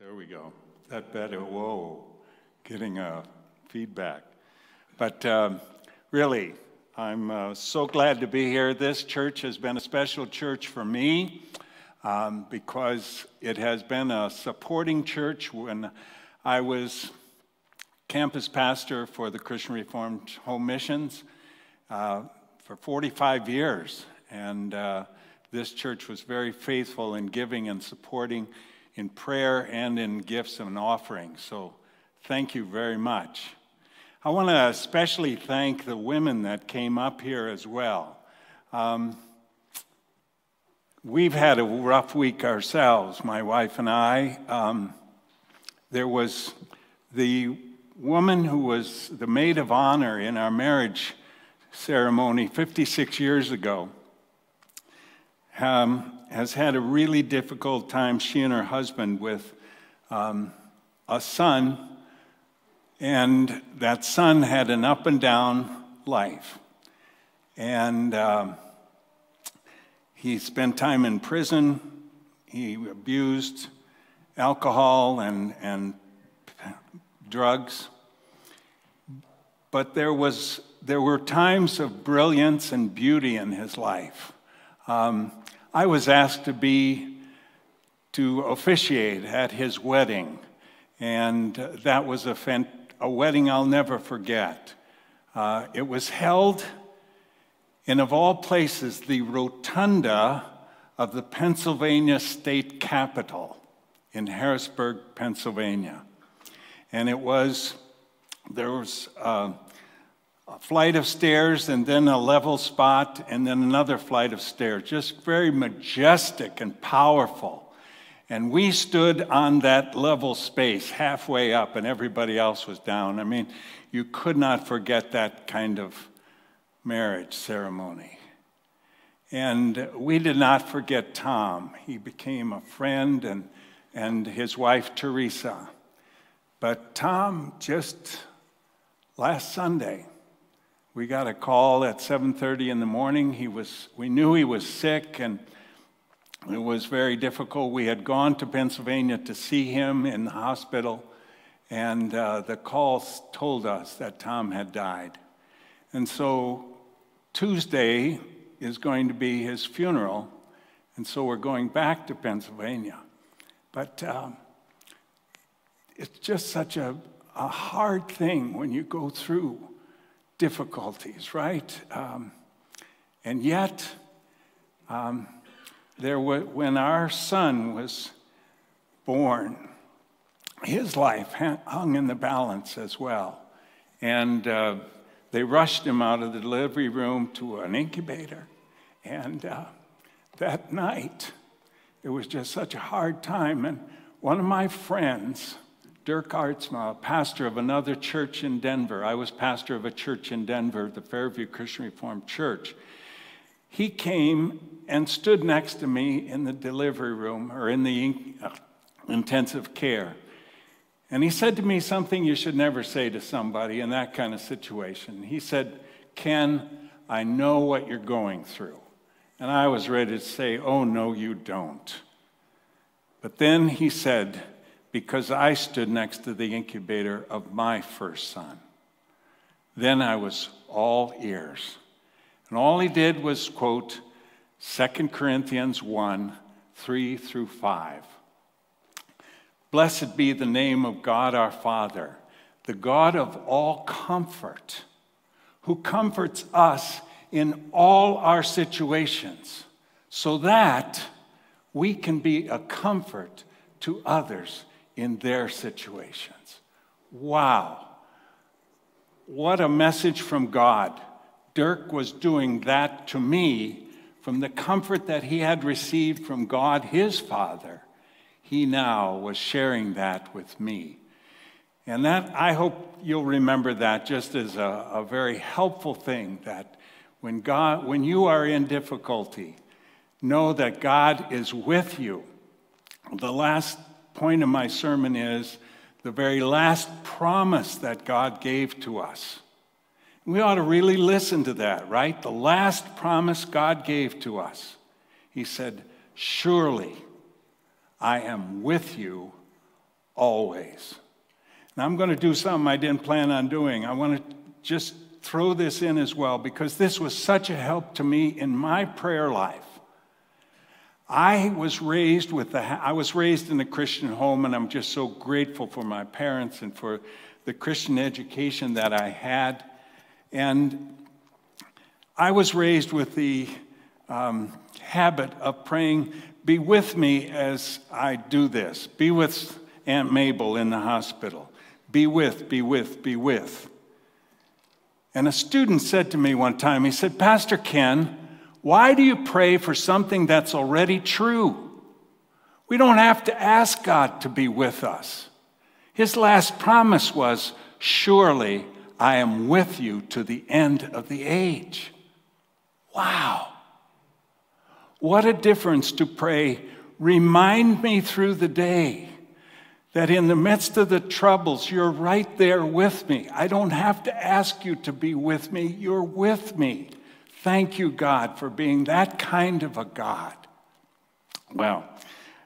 There we go. That better. Whoa, getting a feedback. But um, really, I'm uh, so glad to be here. This church has been a special church for me um, because it has been a supporting church when I was campus pastor for the Christian Reformed Home Missions uh, for 45 years. And uh, this church was very faithful in giving and supporting in prayer and in gifts and offerings. So thank you very much. I want to especially thank the women that came up here as well. Um, we've had a rough week ourselves, my wife and I. Um, there was the woman who was the maid of honor in our marriage ceremony 56 years ago um, has had a really difficult time, she and her husband, with um, a son, and that son had an up and down life. And um, he spent time in prison, he abused alcohol and, and drugs. But there, was, there were times of brilliance and beauty in his life. Um, I was asked to be, to officiate at his wedding, and that was a, a wedding I'll never forget. Uh, it was held in, of all places, the rotunda of the Pennsylvania State Capitol in Harrisburg, Pennsylvania. And it was, there was uh, a flight of stairs and then a level spot and then another flight of stairs, just very majestic and powerful. And we stood on that level space halfway up and everybody else was down. I mean, you could not forget that kind of marriage ceremony. And we did not forget Tom. He became a friend and, and his wife, Teresa. But Tom just last Sunday, we got a call at 7:30 in the morning. He was we knew he was sick and it was very difficult. We had gone to Pennsylvania to see him in the hospital, and uh, the call told us that Tom had died. And so Tuesday is going to be his funeral, and so we're going back to Pennsylvania. But um, it's just such a, a hard thing when you go through difficulties, right? Um, and yet, um, there was, when our son was born, his life hung in the balance as well. And uh, they rushed him out of the delivery room to an incubator. And uh, that night, it was just such a hard time. And one of my friends, Dirk Artsma, pastor of another church in Denver. I was pastor of a church in Denver, the Fairview Christian Reformed Church. He came and stood next to me in the delivery room or in the uh, intensive care. And he said to me something you should never say to somebody in that kind of situation. He said, Ken, I know what you're going through. And I was ready to say, Oh, no, you don't. But then he said, because I stood next to the incubator of my first son. Then I was all ears. And all he did was quote 2 Corinthians 1 3 through 5. Blessed be the name of God our Father, the God of all comfort, who comforts us in all our situations, so that we can be a comfort to others in their situations. Wow. What a message from God. Dirk was doing that to me from the comfort that he had received from God, his Father. He now was sharing that with me. And that, I hope you'll remember that just as a, a very helpful thing that when God, when you are in difficulty, know that God is with you. The last point of my sermon is the very last promise that God gave to us. We ought to really listen to that, right? The last promise God gave to us. He said, Surely I am with you always. Now, I'm going to do something I didn't plan on doing. I want to just throw this in as well because this was such a help to me in my prayer life. I was raised with the I was raised in a Christian home and I'm just so grateful for my parents and for the Christian education that I had. And I was raised with the um, habit of praying, Be with me as I do this. Be with Aunt Mabel in the hospital. Be with, be with, be with. And a student said to me one time, he said, Pastor Ken, why do you pray for something that's already true? We don't have to ask God to be with us. His last promise was, Surely I am with you to the end of the age. Wow. What a difference to pray, remind me through the day that in the midst of the troubles, you're right there with me. I don't have to ask you to be with me, you're with me. Thank you, God, for being that kind of a God. Well,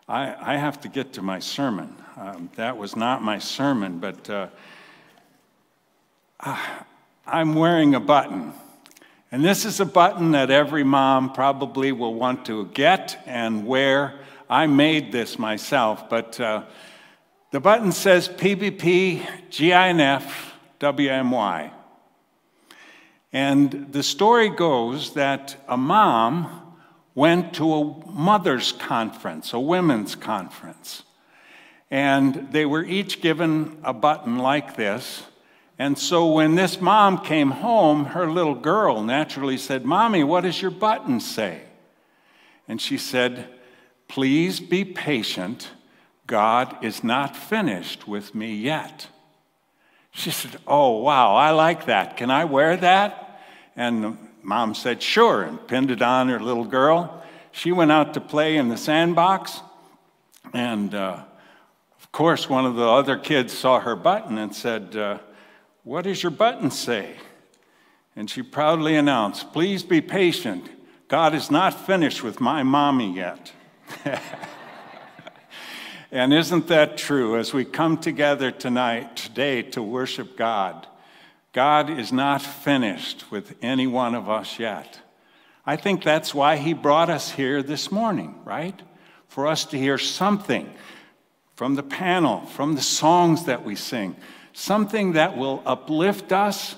I, I have to get to my sermon. Um, that was not my sermon, but uh, I'm wearing a button. And this is a button that every mom probably will want to get and wear. I made this myself, but uh, the button says PBP, GINF, WMY. And the story goes that a mom went to a mother's conference, a women's conference. And they were each given a button like this. And so when this mom came home, her little girl naturally said, Mommy, what does your button say? And she said, Please be patient God is not finished with me yet. She said, Oh, wow, I like that. Can I wear that? And mom said, Sure, and pinned it on her little girl. She went out to play in the sandbox. And uh, of course, one of the other kids saw her button and said, uh, What does your button say? And she proudly announced, Please be patient. God is not finished with my mommy yet. And isn't that true as we come together tonight, today, to worship God? God is not finished with any one of us yet. I think that's why He brought us here this morning, right? For us to hear something from the panel, from the songs that we sing, something that will uplift us,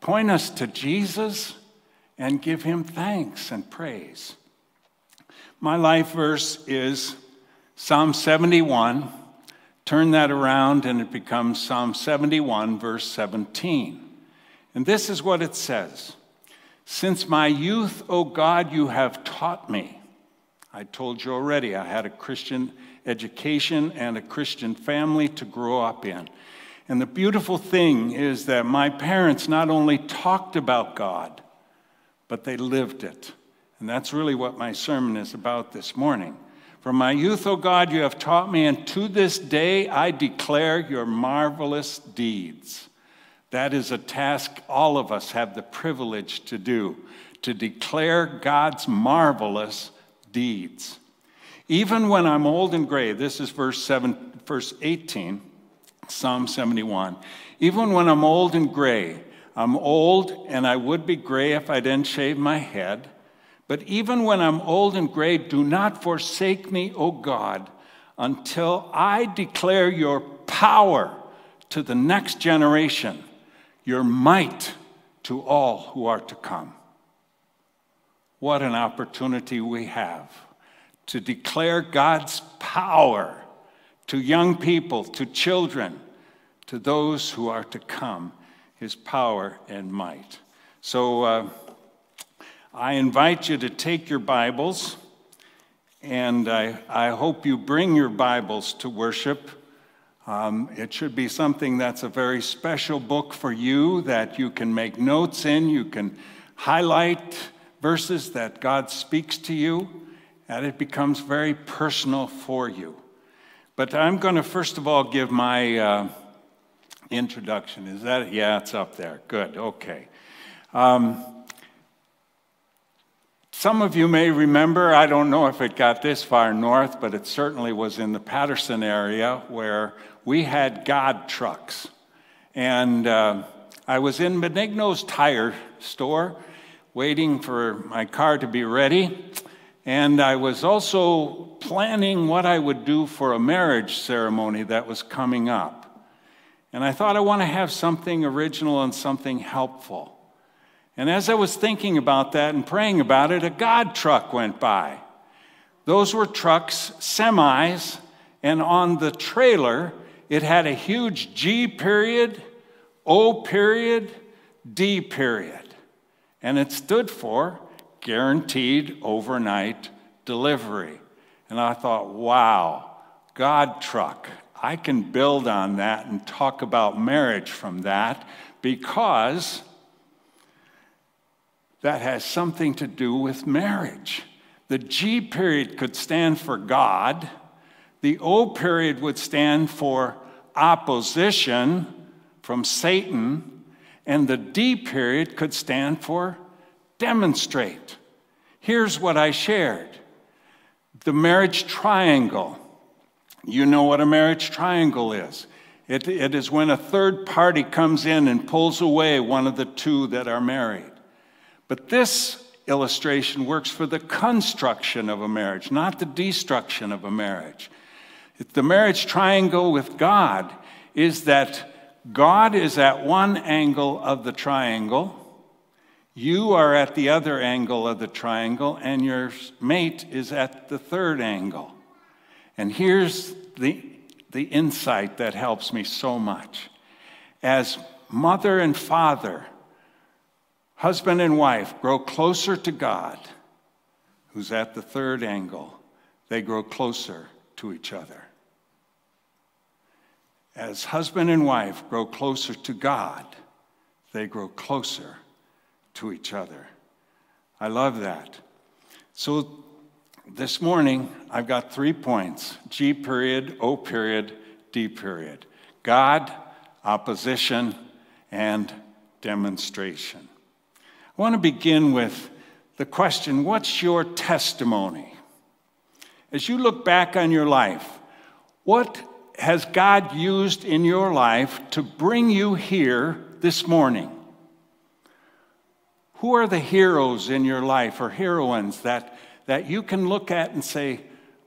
point us to Jesus, and give Him thanks and praise. My life verse is Psalm 71, turn that around and it becomes Psalm 71, verse 17. And this is what it says Since my youth, O God, you have taught me. I told you already, I had a Christian education and a Christian family to grow up in. And the beautiful thing is that my parents not only talked about God, but they lived it. And that's really what my sermon is about this morning. From my youth, O God, you have taught me, and to this day I declare your marvelous deeds. That is a task all of us have the privilege to do, to declare God's marvelous deeds. Even when I'm old and gray, this is verse, 7, verse 18, Psalm 71. Even when I'm old and gray, I'm old and I would be gray if I didn't shave my head. But even when I'm old and gray, do not forsake me, O God, until I declare your power to the next generation, your might to all who are to come. What an opportunity we have to declare God's power to young people, to children, to those who are to come, his power and might. So, uh, I invite you to take your Bibles, and I, I hope you bring your Bibles to worship. Um, it should be something that's a very special book for you that you can make notes in, you can highlight verses that God speaks to you, and it becomes very personal for you. But I'm going to first of all give my uh, introduction. Is that? Yeah, it's up there. Good. Okay. Um, some of you may remember, I don't know if it got this far north, but it certainly was in the Paterson area where we had God trucks. And uh, I was in Benigno's tire store waiting for my car to be ready. And I was also planning what I would do for a marriage ceremony that was coming up. And I thought I want to have something original and something helpful. And as I was thinking about that and praying about it, a God truck went by. Those were trucks, semis, and on the trailer, it had a huge G period, O period, D period. And it stood for guaranteed overnight delivery. And I thought, wow, God truck. I can build on that and talk about marriage from that because that has something to do with marriage. The G period could stand for God, the O period would stand for opposition from Satan, and the D period could stand for demonstrate. Here's what I shared the marriage triangle. You know what a marriage triangle is. It, it is when a third party comes in and pulls away one of the two that are married. But this illustration works for the construction of a marriage, not the destruction of a marriage. The marriage triangle with God is that God is at one angle of the triangle, you are at the other angle of the triangle, and your mate is at the third angle. And here's the, the insight that helps me so much. As mother and father, husband and wife grow closer to God, who's at the third angle, they grow closer to each other. As husband and wife grow closer to God, they grow closer to each other. I love that. So this morning, I've got three points G period, O period, D period. God, opposition, and demonstration. I want to begin with the question what's your testimony? As you look back on your life, what has God used in your life to bring you here this morning? Who are the heroes in your life or heroines that, that you can look at and say,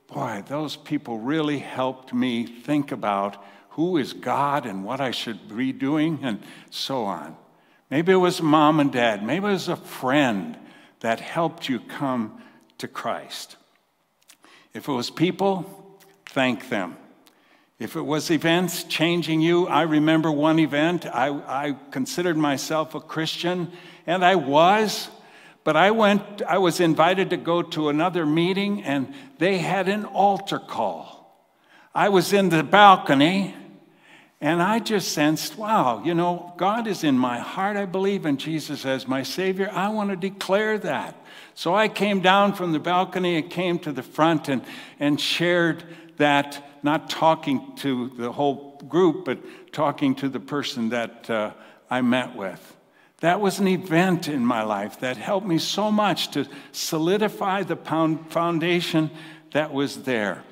boy, those people really helped me think about who is God and what I should be doing and so on. Maybe it was mom and dad. Maybe it was a friend that helped you come to Christ. If it was people, thank them. If it was events changing you, I remember one event. I, I considered myself a Christian, and I was, but I went, I was invited to go to another meeting, and they had an altar call. I was in the balcony, and I just sensed, wow, you know, God is in my heart. I believe in Jesus as my Savior. I want to declare that. So I came down from the balcony and came to the front and, and shared that, not talking to the whole group, but talking to the person that uh, I met with. That was an event in my life that helped me so much to solidify the foundation that was there.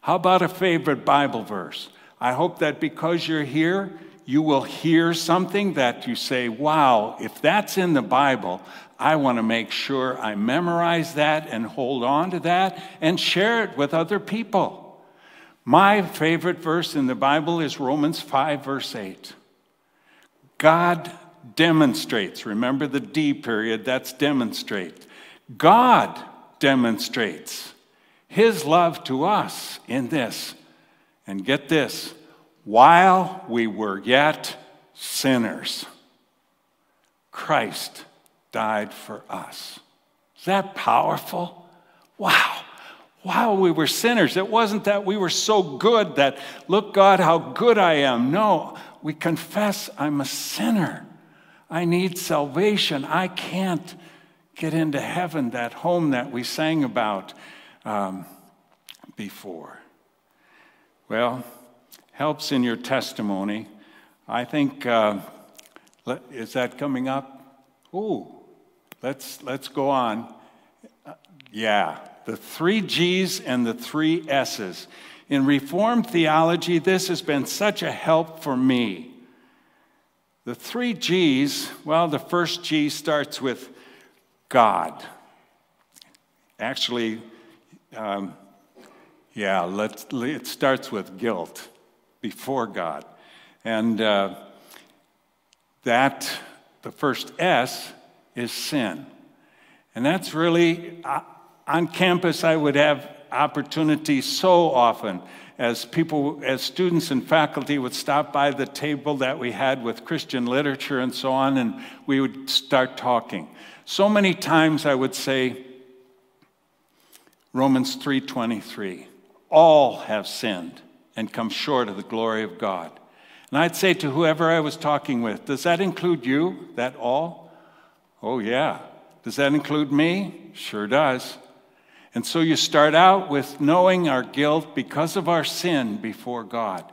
How about a favorite Bible verse? I hope that because you're here, you will hear something that you say, wow, if that's in the Bible, I want to make sure I memorize that and hold on to that and share it with other people. My favorite verse in the Bible is Romans 5, verse 8. God demonstrates, remember the D period, that's demonstrate. God demonstrates his love to us in this and get this while we were yet sinners, Christ died for us. Is that powerful? Wow. While we were sinners, it wasn't that we were so good that, look, God, how good I am. No, we confess I'm a sinner. I need salvation. I can't get into heaven, that home that we sang about um, before. Well, helps in your testimony. I think, uh, is that coming up? Ooh, let's, let's go on. Yeah, the three G's and the three S's. In Reformed theology, this has been such a help for me. The three G's, well, the first G starts with God. Actually, um, yeah, let's, it starts with guilt before God. And uh, that, the first S, is sin. And that's really, on campus, I would have opportunities so often as people, as students and faculty would stop by the table that we had with Christian literature and so on, and we would start talking. So many times I would say, Romans 3:23, all have sinned and come short of the glory of God. And I'd say to whoever I was talking with, does that include you, that all? Oh, yeah. Does that include me? Sure does. And so you start out with knowing our guilt because of our sin before God.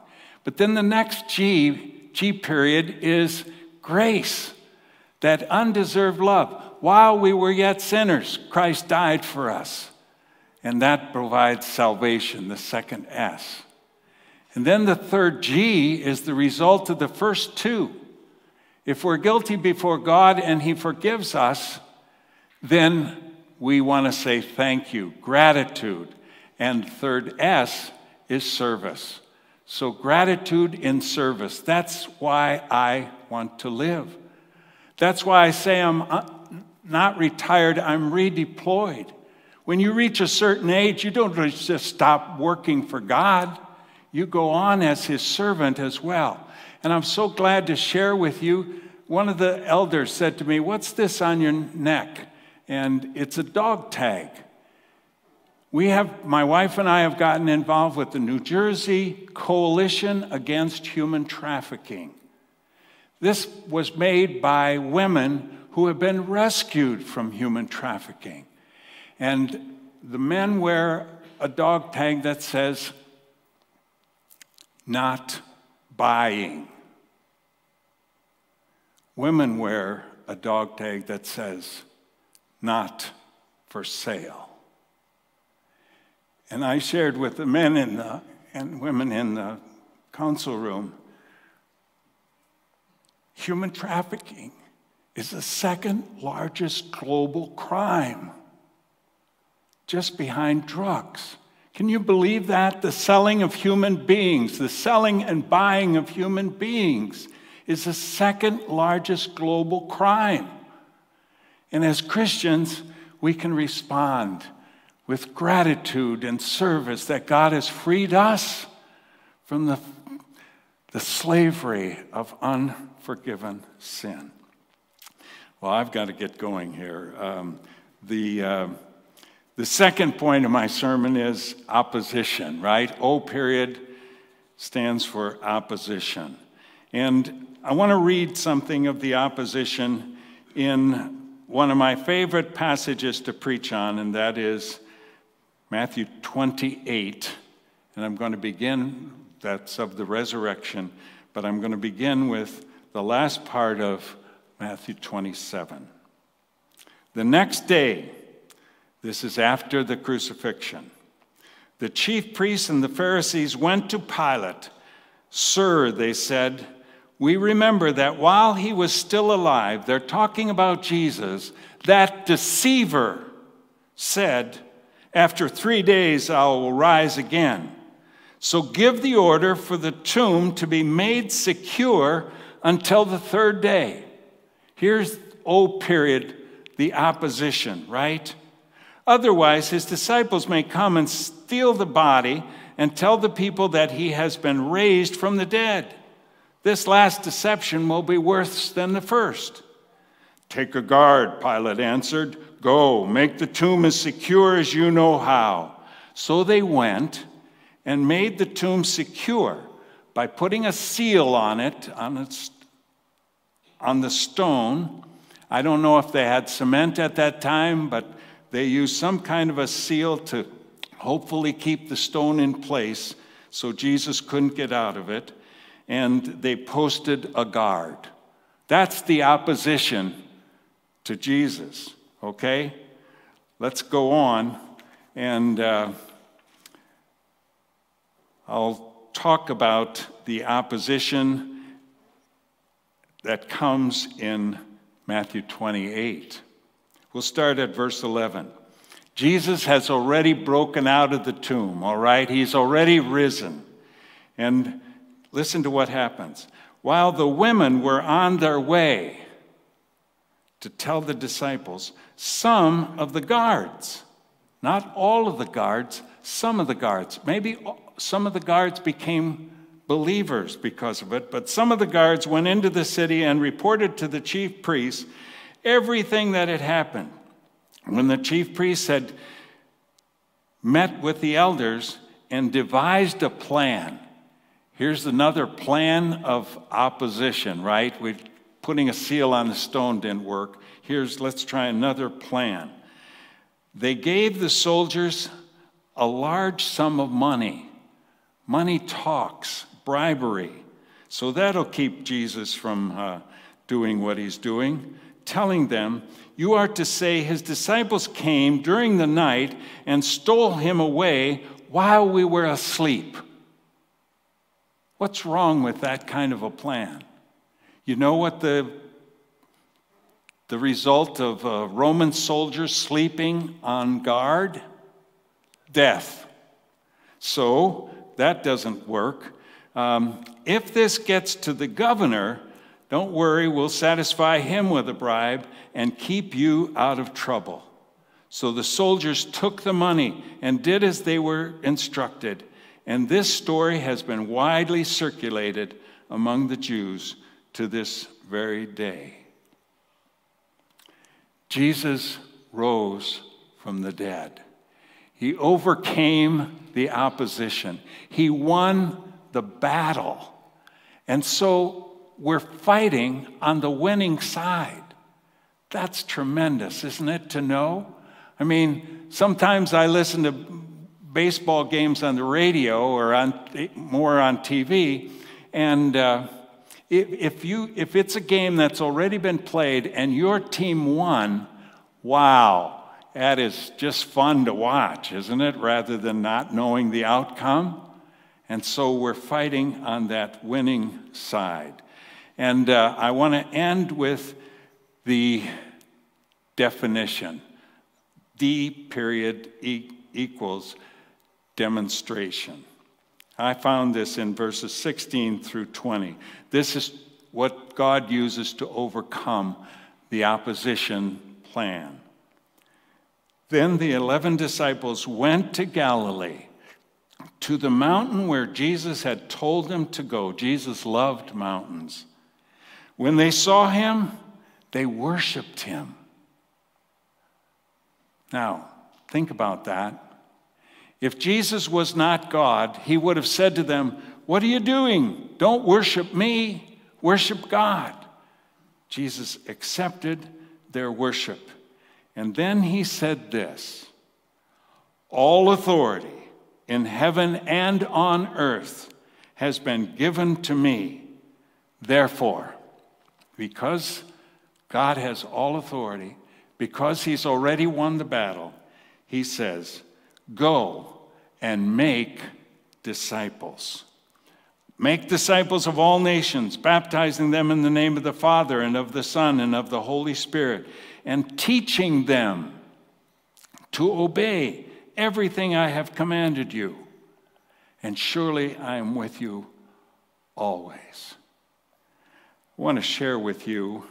But then the next G, G period is grace, that undeserved love. While we were yet sinners, Christ died for us. And that provides salvation, the second S. And then the third G is the result of the first two. If we're guilty before God and He forgives us, then we want to say thank you, gratitude. And third S is service. So, gratitude in service. That's why I want to live. That's why I say I'm uh, not retired, I'm redeployed. When you reach a certain age, you don't just stop working for God, you go on as His servant as well. And I'm so glad to share with you. One of the elders said to me, What's this on your neck? And it's a dog tag. We have, my wife and I have gotten involved with the New Jersey Coalition Against Human Trafficking. This was made by women who have been rescued from human trafficking. And the men wear a dog tag that says, not buying. Women wear a dog tag that says, not for sale. And I shared with the men in the, and women in the council room human trafficking is the second largest global crime, just behind drugs. Can you believe that? The selling of human beings, the selling and buying of human beings is the second largest global crime. And as Christians, we can respond with gratitude and service that God has freed us from the, the slavery of unforgiven sin. Well, I've got to get going here. Um, the, uh, the second point of my sermon is opposition, right? O period stands for opposition. And I want to read something of the opposition in one of my favorite passages to preach on, and that is Matthew 28. And I'm going to begin, that's of the resurrection, but I'm going to begin with the last part of Matthew 27. The next day, this is after the crucifixion, the chief priests and the Pharisees went to Pilate. Sir, they said, we remember that while he was still alive, they're talking about Jesus, that deceiver said, After three days I will rise again. So give the order for the tomb to be made secure until the third day. Here's, O period, the opposition, right? Otherwise, his disciples may come and steal the body and tell the people that he has been raised from the dead. This last deception will be worse than the first. Take a guard, Pilate answered. Go, make the tomb as secure as you know how. So they went and made the tomb secure by putting a seal on it, on, its, on the stone. I don't know if they had cement at that time, but they used some kind of a seal to hopefully keep the stone in place so Jesus couldn't get out of it and they posted a guard. That's the opposition to Jesus, okay? let's go on and uh, I'll talk about the opposition that comes in Matthew 28. We'll start at verse 11. Jesus has already broken out of the tomb, all right? He's already risen. And listen to what happens. While the women were on their way to tell the disciples, some of the guards, not all of the guards, some of the guards, maybe some of the guards became believers because of it, but some of the guards went into the city and reported to the chief priests everything that had happened. When the chief priests had met with the elders and devised a plan, here's another plan of opposition, right? We're putting a seal on the stone didn't work. Here's, let's try another plan. They gave the soldiers a large sum of money. Money talks, bribery. So that'll keep Jesus from uh, doing what he's doing telling them, You are to say, His disciples came during the night and stole him away while we were asleep. What's wrong with that kind of a plan? You know what the, the result of a Roman soldiers sleeping on guard? Death. So that doesn't work. Um, if this gets to the governor, don't worry, we'll satisfy him with a bribe and keep you out of trouble. So the soldiers took the money and did as they were instructed. And this story has been widely circulated among the Jews to this very day. Jesus rose from the dead. He overcame the opposition. He won the battle. And so we're fighting on the winning side. That's tremendous, isn't it, to know? I mean, sometimes I listen to baseball games on the radio or on, more on TV, and uh, if, you, if it's a game that's already been played and your team won, wow, that is just fun to watch, isn't it, rather than not knowing the outcome? And so we're fighting on that winning side. And uh, I want to end with the definition. D period e- equals demonstration. I found this in verses 16 through 20. This is what God uses to overcome the opposition plan. Then the 11 disciples went to Galilee, to the mountain where Jesus had told them to go. Jesus loved mountains. When they saw him, they worshiped him. Now, think about that. If Jesus was not God, he would have said to them, What are you doing? Don't worship me, worship God. Jesus accepted their worship. And then he said this All authority in heaven and on earth has been given to me. Therefore, because God has all authority, because He's already won the battle, He says, Go and make disciples. Make disciples of all nations, baptizing them in the name of the Father and of the Son and of the Holy Spirit, and teaching them to obey everything I have commanded you. And surely I am with you always. I want to share with you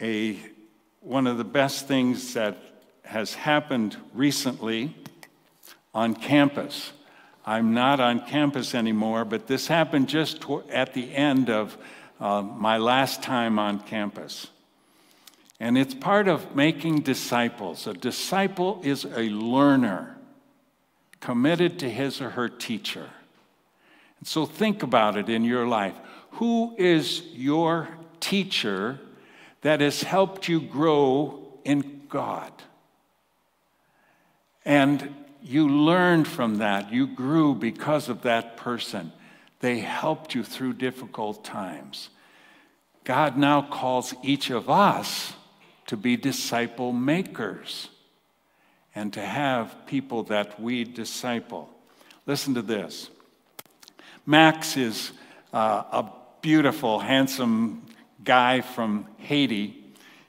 a, one of the best things that has happened recently on campus. I'm not on campus anymore, but this happened just at the end of uh, my last time on campus. And it's part of making disciples. A disciple is a learner committed to his or her teacher. And so think about it in your life. Who is your teacher that has helped you grow in God? And you learned from that. You grew because of that person. They helped you through difficult times. God now calls each of us to be disciple makers and to have people that we disciple. Listen to this Max is uh, a beautiful, handsome guy from Haiti.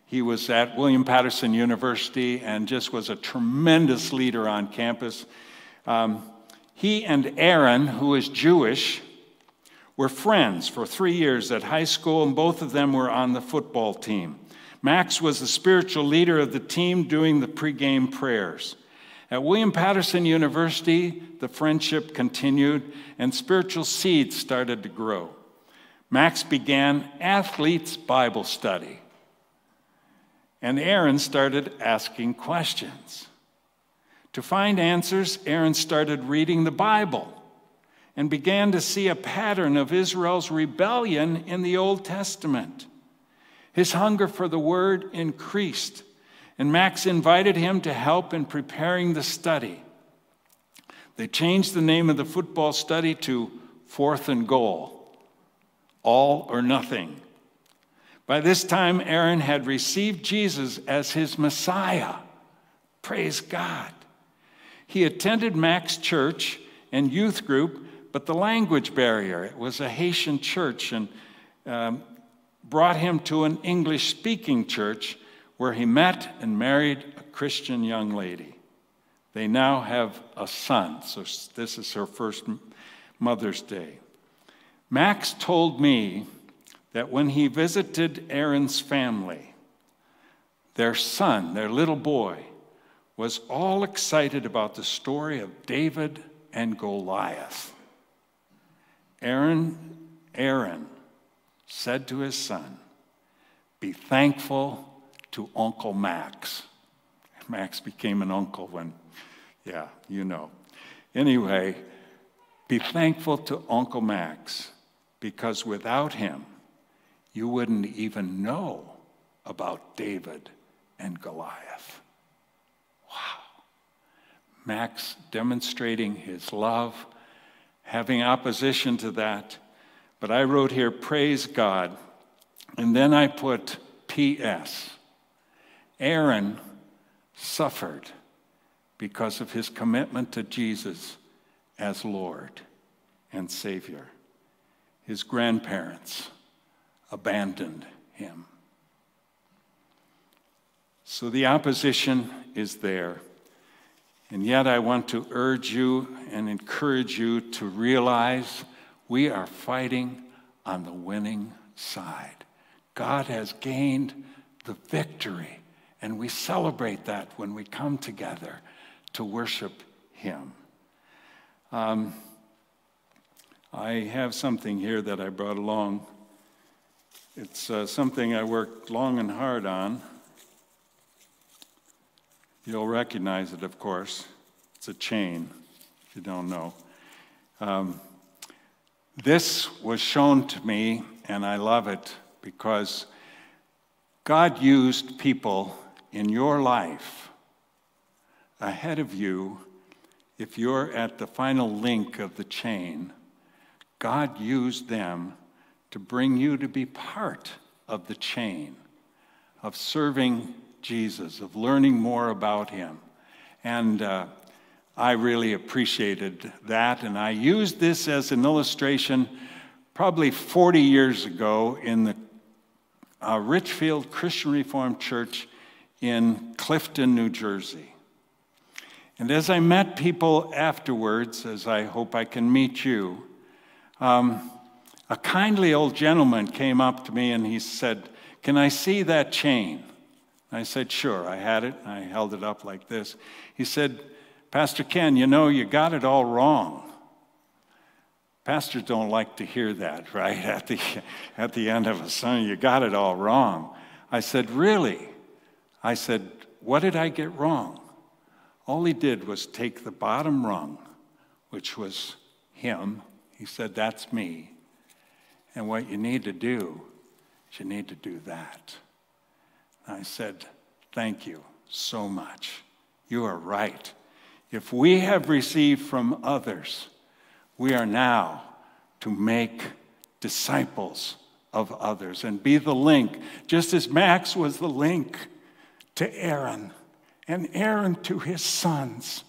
He was at William Paterson University and just was a tremendous leader on campus. Um, he and Aaron, who is Jewish, were friends for three years at high school, and both of them were on the football team. Max was the spiritual leader of the team doing the pregame prayers. At William Paterson University, the friendship continued and spiritual seeds started to grow. Max began athletes' Bible study, and Aaron started asking questions. To find answers, Aaron started reading the Bible and began to see a pattern of Israel's rebellion in the Old Testament. His hunger for the word increased, and Max invited him to help in preparing the study. They changed the name of the football study to Fourth and Goal, All or Nothing. By this time, Aaron had received Jesus as his Messiah. Praise God. He attended Max Church and youth group, but the language barrier, it was a Haitian church, and um, brought him to an English speaking church where he met and married a Christian young lady. They now have a son, so this is her first Mother's Day. Max told me that when he visited Aaron's family, their son, their little boy, was all excited about the story of David and Goliath. Aaron, Aaron said to his son, Be thankful to Uncle Max. Max became an uncle when, yeah, you know. Anyway, be thankful to Uncle Max because without him, you wouldn't even know about David and Goliath. Wow. Max demonstrating his love, having opposition to that, but I wrote here, praise God. And then I put P.S. Aaron suffered because of his commitment to Jesus as Lord and Savior. His grandparents abandoned him. So the opposition is there. And yet, I want to urge you and encourage you to realize we are fighting on the winning side. God has gained the victory, and we celebrate that when we come together to worship Him. Um, I have something here that I brought along. It's uh, something I worked long and hard on. You'll recognize it, of course. It's a chain, if you don't know. Um, this was shown to me, and I love it because God used people in your life ahead of you. If you're at the final link of the chain, God used them to bring you to be part of the chain of serving Jesus, of learning more about Him. And uh, I really appreciated that. And I used this as an illustration probably 40 years ago in the uh, Richfield Christian Reformed Church in Clifton, New Jersey. And as I met people afterwards, as I hope I can meet you, um, a kindly old gentleman came up to me and he said, Can I see that chain? I said, Sure. I had it. and I held it up like this. He said, Pastor Ken, you know, you got it all wrong. Pastors don't like to hear that, right? At the, at the end of a sermon, you got it all wrong. I said, Really? I said, What did I get wrong? All he did was take the bottom rung, which was him. He said, That's me. And what you need to do is you need to do that. I said, Thank you so much. You are right. If we have received from others, we are now to make disciples of others and be the link, just as Max was the link to Aaron and Aaron to his sons.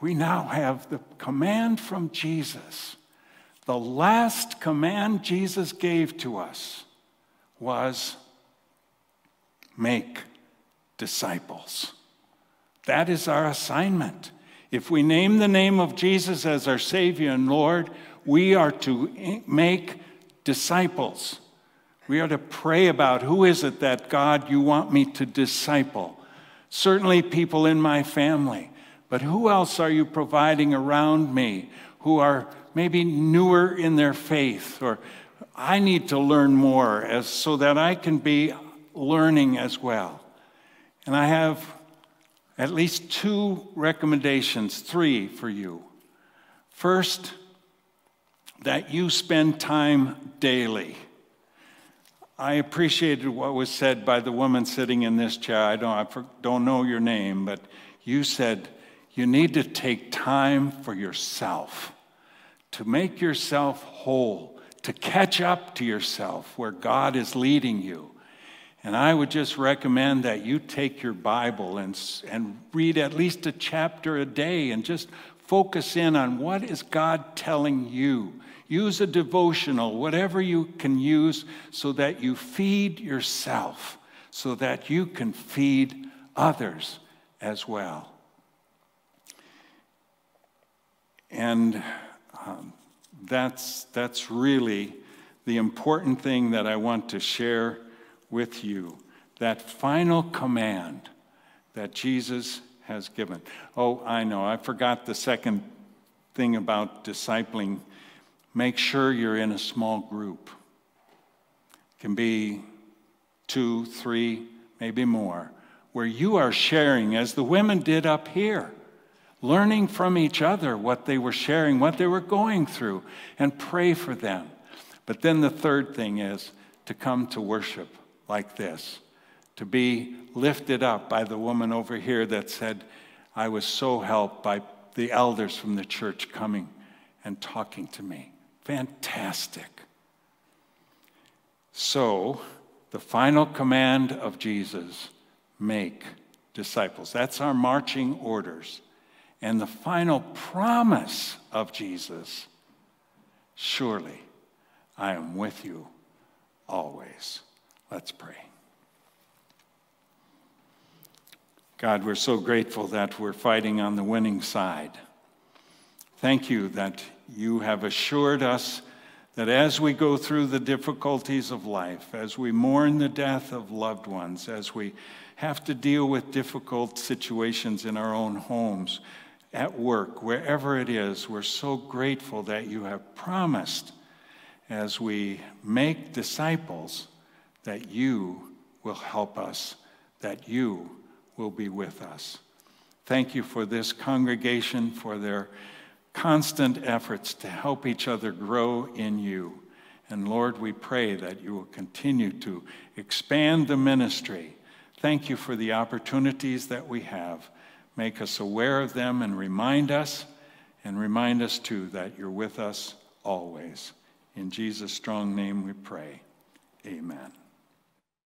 We now have the command from Jesus. The last command Jesus gave to us was make disciples. That is our assignment. If we name the name of Jesus as our Savior and Lord, we are to make disciples. We are to pray about who is it that God you want me to disciple. Certainly, people in my family, but who else are you providing around me who are maybe newer in their faith or I need to learn more as, so that I can be learning as well. And I have at least two recommendations, three for you. First, that you spend time daily. I appreciated what was said by the woman sitting in this chair. I don't, I don't know your name, but you said you need to take time for yourself, to make yourself whole, to catch up to yourself where God is leading you. And I would just recommend that you take your Bible and, and read at least a chapter a day and just focus in on what is God telling you. Use a devotional, whatever you can use, so that you feed yourself, so that you can feed others as well. And um, that's, that's really the important thing that I want to share with you that final command that Jesus has given. Oh, I know, I forgot the second thing about discipling. Make sure you're in a small group. Can be two, three, maybe more, where you are sharing, as the women did up here, learning from each other what they were sharing, what they were going through, and pray for them. But then the third thing is to come to worship like this, to be lifted up by the woman over here that said, I was so helped by the elders from the church coming and talking to me. Fantastic. So, the final command of Jesus make disciples. That's our marching orders. And the final promise of Jesus surely I am with you always. Let's pray. God, we're so grateful that we're fighting on the winning side. Thank you that you have assured us that as we go through the difficulties of life, as we mourn the death of loved ones, as we have to deal with difficult situations in our own homes, at work, wherever it is, we're so grateful that you have promised as we make disciples that you will help us, that you will be with us. Thank you for this congregation, for their constant efforts to help each other grow in you. And Lord, we pray that you will continue to expand the ministry. Thank you for the opportunities that we have. Make us aware of them and remind us, and remind us too that you're with us always. In Jesus' strong name we pray. Amen.